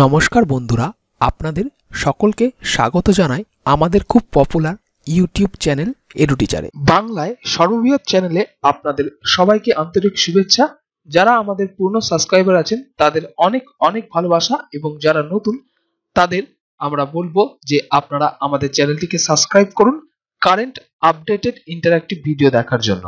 নমস্কার বন্ধুরা, আপনাদের সকলকে স্বাগত জানাই আমাদের খুব পপুলার ইউটিউব চ্যানেল এডু টিচারে বাংলায় সর্ববৃহৎ চ্যানেলে আপনাদের সবাইকে আন্তরিক শুভেচ্ছা। যারা আমাদের পূর্ণ সাবস্ক্রাইবার আছেন, তাদের অনেক অনেক ভালোবাসা এবং যারা নতুন, তাদের আমরা বলব যে আপনারা আমাদের চ্যানেলটিকে সাবস্ক্রাইব করুন কারেন্ট আপডেটেড ইন্টারঅ্যাক্টিভ ভিডিও দেখার জন্য।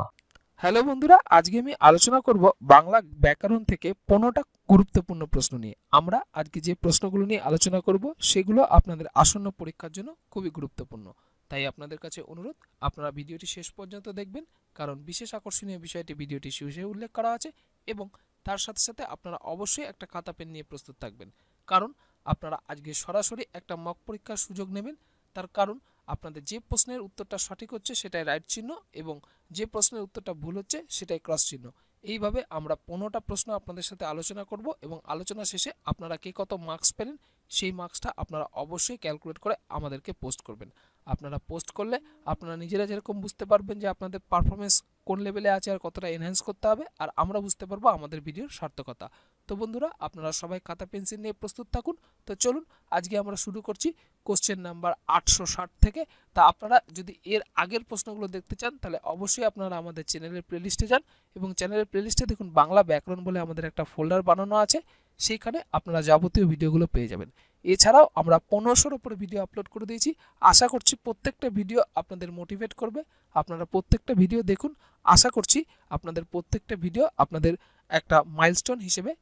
হ্যালো বন্ধুরা, আজকে আমি আলোচনা করব বাংলা ব্যাকরণ থেকে পনেরোটা গুরুত্বপূর্ণ প্রশ্ন নিয়ে। আমরা আজকে যে প্রশ্নগুলো নিয়ে আলোচনা করব, সেগুলো আপনাদের আসন্ন পরীক্ষার জন্য খুবই গুরুত্বপূর্ণ। তাই আপনাদের কাছে অনুরোধ, আপনারা ভিডিওটি শেষ পর্যন্ত দেখবেন, কারণ বিশেষ আকর্ষণীয় বিষয়টি ভিডিওটি শেষে উল্লেখ করা আছে এবং তার সাথে সাথে আপনারা অবশ্যই একটা খাতা পেন নিয়ে প্রস্তুত থাকবেন। কারণ আপনারা আজকে সরাসরি একটা মক পরীক্ষার সুযোগ নেবেন, তার কারণ আপনাদের যে প্রশ্নের উত্তরটা সঠিক হচ্ছে সেটাই রাইট চিহ্ন এবং যে প্রশ্নের উত্তরটা ভুল হচ্ছে সেটাই ক্রস চিহ্ন। এইভাবে আমরা পনেরোটা প্রশ্ন আপনাদের সাথে আলোচনা করব এবং আলোচনা শেষে আপনারা কে কত মার্কস পেলেন সেই মার্কসটা আপনারা অবশ্যই ক্যালকুলেট করে আমাদেরকে পোস্ট করবেন। আপনারা পোস্ট করলে আপনারা নিজেরা যেরকম বুঝতে পারবেন যে আপনাদের পারফরমেন্স কোন লেভেলে আছে আর কতটা এনহ্যান্স করতে হবে, আর আমরা বুঝতে পারব আমাদের ভিডিওর সার্থকতা। তো বন্ধুরা, আপনারা সবাই খাতা, পেন্সিল নিয়ে প্রস্তুত থাকুন। তো চলুন, আজকে আমরা শুরু করছি কোশ্চেন নাম্বার আটশো ষাট থেকে। তা আপনারা যদি এর আগের প্রশ্নগুলো দেখতে চান, তাহলে অবশ্যই আপনারা আমাদের চ্যানেলের প্লেলিস্টে যান এবং চ্যানেলের প্লেলিস্টে দেখুন বাংলা ব্যাকরণ বলে আমাদের একটা ফোল্ডার বানানো আছে। সেইখানে আপনারা যাবতীয় ভিডিওগুলো পেয়ে যাবেন। এছাড়াও আমরা পনেরোশোর ওপরে ভিডিও আপলোড করে দিয়েছি। আশা করছি প্রত্যেকটা ভিডিও আপনাদের মোটিভেট করবে। আপনারা প্রত্যেকটা ভিডিও দেখুন। আশা করছি আপনাদের প্রত্যেকটা ভিডিও আপনাদের একটা মাইলস্টোন হিসেবে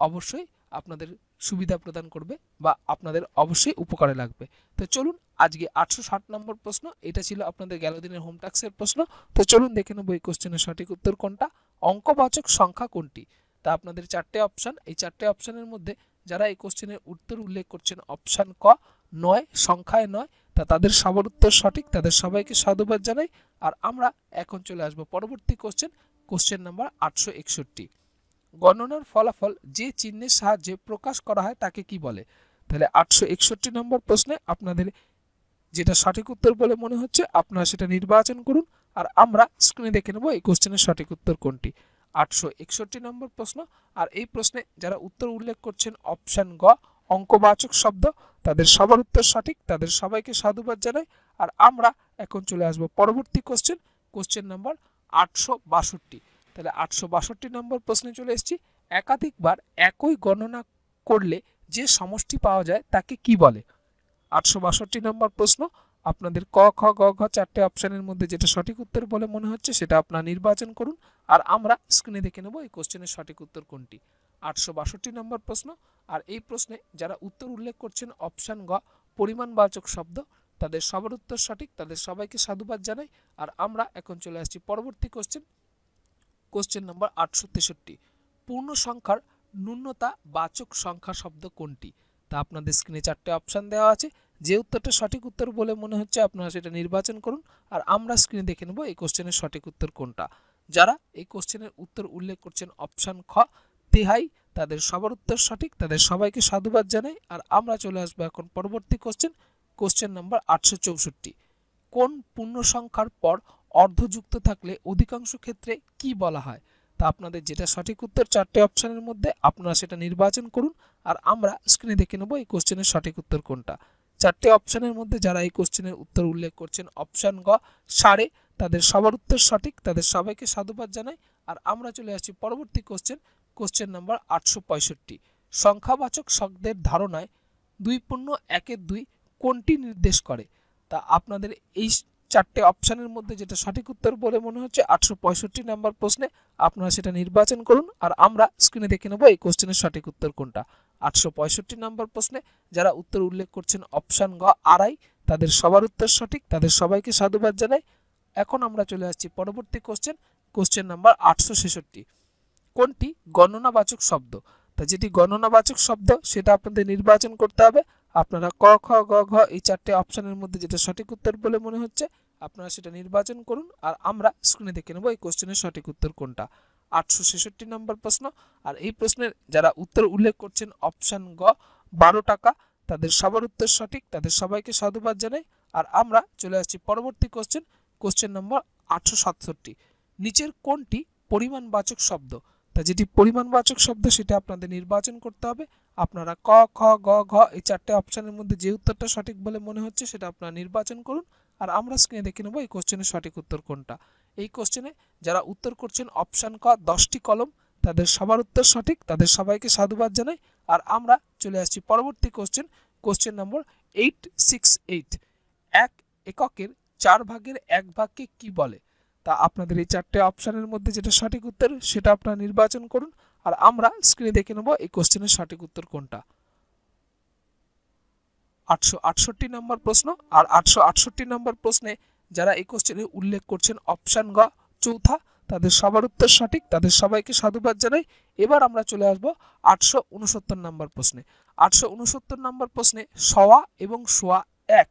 অবশ্যই আপনাদের সুবিধা প্রদান করবে বা আপনাদের অবশ্যই উপকারে লাগবে। তো চলুন আজকে আটশো ষাট নম্বর প্রশ্ন, এটা ছিল আপনাদের গেল দিনের হোম ট্যাক্সের প্রশ্ন। তো চলুন দেখে নেব এই কোশ্চেনের সঠিক উত্তর কোনটা। অঙ্কবাচক সংখ্যা কোনটি? তা আপনাদের চারটে অপশান, এই চারটে অপশানের মধ্যে যারা এই কোশ্চেনের উত্তর উল্লেখ করছেন, অপশান ক, নয়, সংখ্যায় নয়, তা তাদের সবার উত্তর সঠিক, তাদের সবাইকে সাধুবাদ জানাই। আর আমরা এখন চলে আসব পরবর্তী কোশ্চেন কোশ্চেন নাম্বার আটশো একষট্টি। গণনার ফলাফল যে চিহ্নের সাহায্যে প্রকাশ করা হয় তাকে কি বলে? তাহলে আটশো একষট্টি নম্বর প্রশ্নে আপনাদের যেটা সঠিক উত্তর বলে মনে হচ্ছে, আপনারা সেটা নির্বাচন করুন আর আমরা স্ক্রিনে দেখে নেব এই কোশ্চেনের সঠিক উত্তর কোনটি। আটশো একষট্টি নম্বর প্রশ্ন, আর এই প্রশ্নে যারা উত্তর উল্লেখ করছেন অপশান গ, অঙ্কবাচক শব্দ, তাদের সবার উত্তর সঠিক, তাদের সবাইকে সাধুবাদ জানাই, আর আমরা এখন চলে আসব পরবর্তী কোশ্চেন কোশ্চেন নাম্বার আটশো বাষট্টি। তাহলে আটশো বাষট্টি নম্বর প্রশ্নে চলে এসেছি। একাধিকবার একই গণনা করলে যে সমষ্টি পাওয়া যায় তাকে কি বলে? আটশো বাষট্টি নম্বর প্রশ্ন, আপনাদের ক, খ, গ, ঘ চারটে অপশানের মধ্যে যেটা সঠিক উত্তর বলে মনে হচ্ছে সেটা আপনারা নির্বাচন করুন। আর আমরা স্ক্রিনে দেখে নেব এই কোশ্চেনের সঠিক উত্তর কোনটি। আটশো বাষট্টি নম্বর প্রশ্ন, আর এই প্রশ্নে যারা উত্তর উল্লেখ করছেন অপশান গ, পরিমাণবাচক শব্দ, তাদের সবার উত্তর সঠিক, তাদের সবাইকে সাধুবাদ জানাই। আর আমরা এখন চলে আসছি পরবর্তী কোশ্চেন কোশ্চেন নাম্বার আটশো তেষট্টি। পূর্ণ সংখ্যার ন্যূনতা বাচক সংখ্যা শব্দ কোনটি? তা আপনাদের স্ক্রিনে চারটে অপশান দেওয়া আছে। যে উত্তরটা সঠিক উত্তর বলে মনে হচ্ছে, আপনারা সেটা নির্বাচন করুন। আর আমরা স্ক্রিনে দেখে নেব এই কোশ্চেনের সঠিক উত্তর কোনটা। যারা এই কোশ্চেনের উত্তর উল্লেখ করছেন অপশান খ, তেহাই, তাদের সবার উত্তর সঠিক, তাদের সবাইকে সাধুবাদ জানাই। আর আমরা চলে আসব এখন পরবর্তী কোশ্চেন কোশ্চেন নাম্বার আটশো চৌষট্টি। কোন পূর্ণ সংখ্যার পর অর্ধযুক্ত থাকলে অধিকাংশ ক্ষেত্রে কি বলা হয়? তা আপনাদের যেটা সঠিক উত্তর চারটে অপশানের মধ্যে আপনারা সেটা নির্বাচন করুন আর আমরা স্ক্রিনে দেখে নেব এই কোশ্চেনের সঠিক উত্তর কোনটা। চারটে অপশানের মধ্যে যারা এই কোশ্চেনের উত্তর উল্লেখ করছেন অপশান গ, সাড়ে, তাদের সবার উত্তর সঠিক, তাদের সবাইকে সাধুবাদ জানাই আর আমরা চলে আসছি পরবর্তী কোশ্চেন কোশ্চেন নাম্বার আটশো পঁয়ষট্টি। সংখ্যাবাচক শব্দের ধারণায় দুই পূর্ণ একের দুই কোনটি নির্দেশ করে? তা আপনাদের এই চারটে অপশানের মধ্যে যেটা সঠিক উত্তর বলে মনে হচ্ছে, আটশো পঁয়ষট্টি নাম্বার প্রশ্নে আপনারা সেটা নির্বাচন করুন আর আমরা স্ক্রিনে দেখে নেব এই কোশ্চেনের সঠিক উত্তর কোনটা। আটশো পঁয়ষট্টি নাম্বার প্রশ্নে যারা উত্তর উল্লেখ করছেন অপশান গ, আড়াই, তাদের সবার উত্তর সঠিক, তাদের সবাইকে সাধুবাদ জানাই। এখন আমরা চলে আসছি পরবর্তী কোশ্চেন কোশ্চেন নাম্বার আটশো ছেষট্টি। কোনটি গণনাবাচক শব্দ? তা যেটি গণনাবাচক শব্দ, সেটা আপনাদের নির্বাচন করতে হবে। আপনারা ক, খ, গ, ঘ এই চারটে অপশানের মধ্যে যেটা সঠিক উত্তর বলে মনে হচ্ছে, আপনারা সেটা নির্বাচন করুন আর আমরা স্ক্রিনে দেখে নেব এই কোশ্চেনের সঠিক উত্তর কোনটা। আটশো ছেষট্টি নম্বর প্রশ্ন, আর এই প্রশ্নের যারা উত্তর উল্লেখ করছেন অপশান গ, বারো টাকা, তাদের সবার উত্তর সঠিক, তাদের সবাইকে সাধুবাদ জানাই, আর আমরা চলে আসছি পরবর্তী কোশ্চেন কোশ্চেন নম্বর আটশো সাতষট্টি। নিচের কোনটি পরিমাণবাচক শব্দ? তা যেটি পরিমাণবাচক শব্দ, সেটা আপনাদের নির্বাচন করতে হবে। আপনারা ক, খ, গ, ঘ, এই চারটে অপশানের মধ্যে যে উত্তরটা সঠিক বলে মনে হচ্ছে, সেটা আপনারা নির্বাচন করুন। আর আমরা স্ক্রিনে দেখে নেব এই কোশ্চেনের সঠিক উত্তর কোনটা। এই কোশ্চেনে যারা উত্তর করছেন অপশান ক, দশটি কলম, তাদের সবার উত্তর সঠিক, তাদের সবাইকে সাধুবাদ জানাই। আর আমরা চলে আসছি পরবর্তী question question number eight six eight এক এককের চার ভাগের এক ভাগকে কি বলে? তা আপনাদের এই চারটে অপশানের মধ্যে যেটা সঠিক উত্তর, সেটা আপনারা নির্বাচন করুন। আর আমরা স্ক্রিনে দেখে নেব এই কোশ্চেনের সঠিক উত্তর কোনটা। আটশো আটষট্টি নম্বর প্রশ্ন। আর আটশো আটষট্টি নম্বর প্রশ্নে যারা এই কোশ্চেনে উল্লেখ করছেন অপশান গ, চৌথা, তাদের সবার উত্তর সঠিক, তাদের সবাইকে সাধুবাদ জানাই। এবার আমরা চলে আসব আটশো উনসত্তর নম্বর প্রশ্নে। আটশো উনসত্তর নম্বর প্রশ্নে সওয়া এবং সোয়া এক।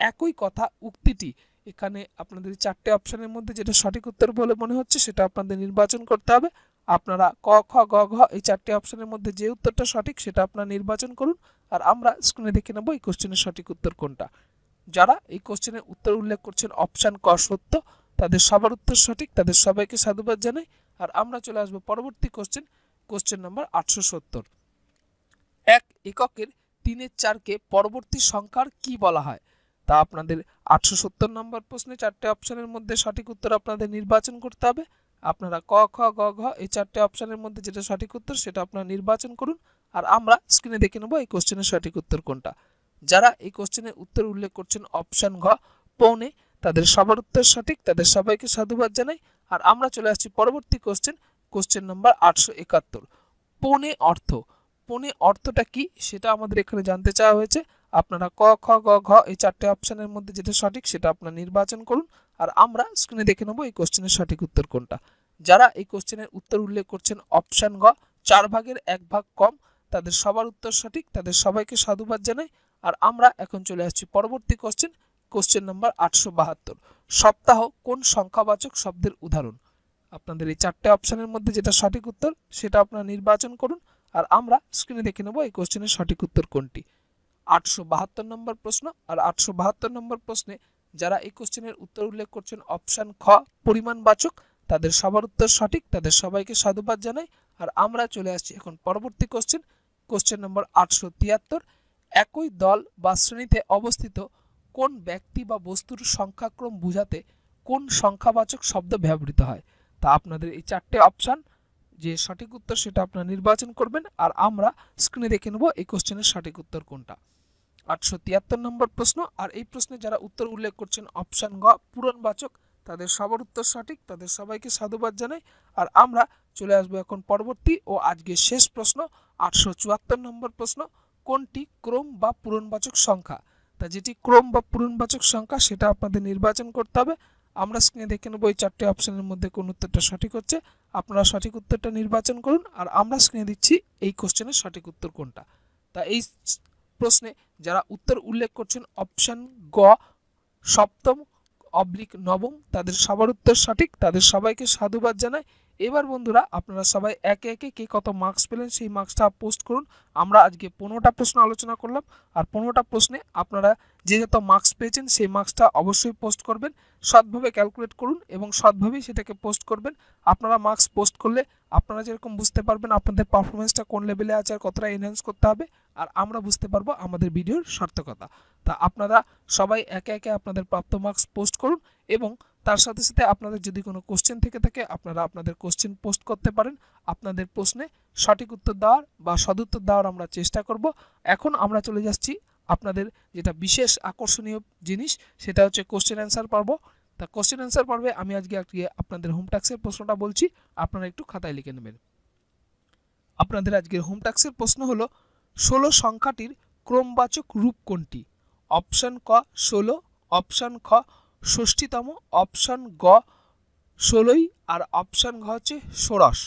একই কথা উক্তিটি এখানে আপনাদের চারটে অপশনের মধ্যে যেটা সঠিক উত্তর বলে মনে হচ্ছে সেটা আপনাদের নির্বাচন করতে হবে। আপনারা ক, খ, গ, ঘ এই চারটে অপশনের মধ্যে যে উত্তরটা সঠিক সেটা আপনারা নির্বাচন করুন আর আমরা স্ক্রিনে দেখে নেব এই কোশ্চেনের সঠিক উত্তর কোনটা। যারা এই কোশ্চেনের উত্তর উল্লেখ করছেন অপশান ক সত্য, তাদের সবার উত্তর সঠিক, তাদের সবাইকে সাধুবাদ জানাই আর আমরা চলে আসব পরবর্তী কোশ্চেন কোশ্চেন নাম্বার আটশো সত্তর। এক এককের তিনের চারকে পরবর্তী সংখ্যার কি বলা হয়? তা আপনাদের আটশো সত্তর নম্বর প্রশ্নে চারটে অপশানের মধ্যে সঠিক উত্তর আপনাদের নির্বাচন করতে হবে। আপনারা ক, খ, গ, ঘ এই চারটে অপশানের মধ্যে যেটা সঠিক উত্তর সেটা আপনারা নির্বাচন করুন আর আমরা স্ক্রিনে দেখে নেব এই কোশ্চেনের সঠিক উত্তর কোনটা। যারা এই কোশ্চেনের উত্তর উল্লেখ করছেন অপশান ঘ, পৌনে, তাদের সবার উত্তর সঠিক, তাদের সবাইকে সাধুবাদ জানাই। আর আমরা চলে আসছি পরবর্তী কোশ্চেন কোশ্চেন নাম্বার আটশো একাত্তর। পৌনে অর্থ, পৌনে অর্থটা কি সেটা আমাদের এখানে জানতে চাওয়া হয়েছে। আপনারা ক, খ, গ, ঘ এই চারটে অপশানের মধ্যে যেটা সঠিক সেটা আপনারা নির্বাচন করুন। আর আমরা স্ক্রিনে দেখে নেব এই কোশ্চেনের সঠিক উত্তর কোনটা। যারা এই কোশ্চেনের উত্তর উল্লেখ করছেন অপশান গ, চার ভাগের এক ভাগ কম, তাদের সবার উত্তর সঠিক, তাদের সবাইকে সাধুবাদ জানাই। আর আমরা এখন চলে আসছি পরবর্তী কোশ্চেন কোশ্চেন নাম্বার আটশো বাহাত্তর। সপ্তাহ কোন সংখ্যাবাচক শব্দের উদাহরণ? আপনাদের এই চারটে অপশানের মধ্যে যেটা সঠিক উত্তর, সেটা আপনারা নির্বাচন করুন। আর আমরা স্ক্রিনে দেখে নেব এই কোশ্চেনের সঠিক উত্তর কোনটি। আটশো বাহাত্তর নম্বর প্রশ্ন আর আটশো বাহাত্তর নম্বর প্রশ্নে যারা এই কোশ্চেনের উত্তর উল্লেখ করছেন অপশান খ, পরিমাণবাচক, তাদের সবার উত্তর সঠিক, তাদের সবাইকে সাধুবাদ জানাই। আর আমরা চলে আসছি এখন পরবর্তী কোশ্চেন কোশ্চেন নম্বর আটশো তিয়াত্তর। একই দল বা শ্রেণীতে অবস্থিত কোন ব্যক্তি বা বস্তুর সংখ্যাক্রম বুঝাতে কোন সংখ্যাবাচক শব্দ ব্যবহৃত হয়? তা আপনাদের এই চারটে অপশান যে সঠিক উত্তর সেটা আপনারা নির্বাচন করবেন আর আমরা স্ক্রিনে দেখে নেব এই কোশ্চেনের সঠিক উত্তর কোনটা। আটশো তিয়াত্তর নম্বর প্রশ্ন, আর এই প্রশ্নে যারা উত্তর উল্লেখ করছেন অপশান গ, পূরণবাচক, তাদের সবার উত্তর সঠিক, তাদের সবাইকে সাধুবাদ জানাই। আর আমরা চলে আসব এখন পরবর্তী ও আজকে শেষ প্রশ্ন, আটশো চুয়াত্তর নম্বর প্রশ্ন, কোনটি ক্রম বা পূরণবাচক সংখ্যা? তা যেটি ক্রম বা পূরণবাচক সংখ্যা, সেটা আপনাদের নির্বাচন করতে হবে। আমরা স্ক্রিনে দেখে নেব এই চারটি অপশনের মধ্যে কোন উত্তরটা সঠিক হচ্ছে। আপনারা সঠিক উত্তরটা নির্বাচন করুন আর আমরা স্ক্রিনে দিচ্ছি এই কোশ্চেনের সঠিক উত্তর কোনটা। তা এই প্রশ্নে যারা উত্তর উল্লেখ করছেন অপশান গ, সপ্তম অবলিক নবম, তাদের সবার উত্তর সঠিক। তাদের সবাইকে সাধুবাদ জানায় এবার বন্ধুরা আপনারা সবাই একে একে কে কত মার্কস পেলেন সেই মার্কসটা পোস্ট করুন। আমরা আজকে পনেরোটা প্রশ্ন আলোচনা করলাম। আর পনেরোটা প্রশ্নে আপনারা যে যত মার্কস পেয়েছেন সেই মার্কসটা অবশ্যই পোস্ট করবেন। সৎভাবে ক্যালকুলেট করুন এবং সৎভাবেই সেটাকে পোস্ট করবেন। আপনারা মার্কস পোস্ট করলে আপনারা যেরকম বুঝতে পারবেন আপনাদের পারফরমেন্সটা কোন লেভেলে আছে আর কতটা এনহ্যান্স করতে হবে। আর আমরা বুঝতে পারব আমাদের ভিডিওর সার্থকতা। তা আপনারা সবাই একে একে আপনাদের প্রাপ্ত মার্কস পোস্ট করুন এবং তার সাথে সাথে আপনাদের যদি কোনো কোশ্চেন থেকে থাকে, আপনারা আপনাদের কোশ্চেন পোস্ট করতে পারেন। আপনাদের প্রশ্নে সঠিক উত্তর দেওয়ার বা সদুত্তর দেওয়ার আমরা চেষ্টা করব। এখন আমরা চলে যাচ্ছি আপনাদের যেটা বিশেষ আকর্ষণীয় জিনিস, সেটা হচ্ছে কোশ্চেন অ্যান্সার পর্ব। তা কোশ্চেন অ্যান্সার পর্বে আমি আজকে আজকে আপনাদের হোম ট্যাক্সের প্রশ্নটা বলছি, আপনারা একটু খাতায় লিখে নেবেন। আপনাদের আজকের হোম ট্যাক্সের প্রশ্ন হলো, ষোলো সংখ্যাটির ক্রমবাচক রূপ কোনটি? অপশান ক ষোলো অপশান খ ষষ্ঠীতম অপশান গ ষোলোই আর অপশান ঘ হচ্ছে ষোড়শ।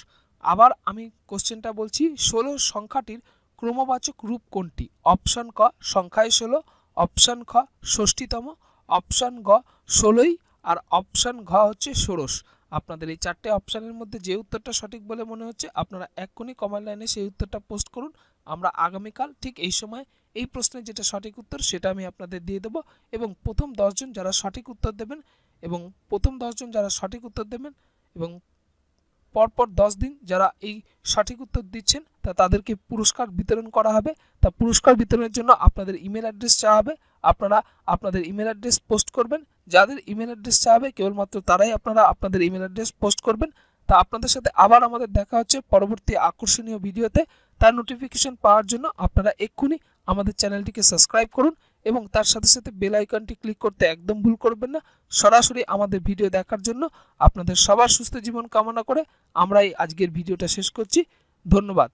আবার আমি কোশ্চেনটা বলছি, ষোলো সংখ্যাটির ক্রমবাচক রূপ কোনটি? অপশান ক সংখ্যায় ষোলো, অপশান খ ষষ্ঠীতম, অপশান গ ষোলোই আর অপশান ঘ হচ্ছে ষোড়শ। আপনাদের এই চারটে অপশানের মধ্যে যে উত্তরটা সঠিক বলে মনে হচ্ছে, আপনারা এক্ষুনি কমেন্ট লাইনে সেই উত্তরটা পোস্ট করুন। আমরা আগামীকাল ঠিক এই সময় এই প্রশ্নের যেটা সঠিক উত্তর সেটা আমি আপনাদের দিয়ে দেবো এবং প্রথম দশজন যারা সঠিক উত্তর দেবেন এবং প্রথম দশজন যারা সঠিক উত্তর দেবেন এবং পরপর দশ দিন যারা এই সঠিক উত্তর দিচ্ছেন, তা তাদেরকে পুরস্কার বিতরণ করা হবে। তা পুরস্কার বিতরণের জন্য আপনাদের ইমেল অ্যাড্রেস চাওয়া হবে। আপনারা আপনাদের ইমেল অ্যাড্রেস পোস্ট করবেন। যাদের ইমেল অ্যাড্রেস চাওয়া কেবলমাত্র তারাই আপনারা আপনাদের ইমেল অ্যাড্রেস পোস্ট করবেন। তা আপনাদের সাথে আবার আমাদের দেখা হচ্ছে পরবর্তী আকর্ষণীয় ভিডিওতে। তার নোটিফিকেশন পাওয়ার জন্য আপনারা এক্ষুনি আমাদের চ্যানেলটিকে সাবস্ক্রাইব করুন এবং তার সাথে সাথে বেল আইকনটি ক্লিক করতে একদম ভুল করবেন না। সরাসরি আমাদের ভিডিও দেখার জন্য আপনাদের সবার সুস্থ জীবন কামনা করে আমরাই আজকের ভিডিওটা শেষ করছি। ধন্যবাদ।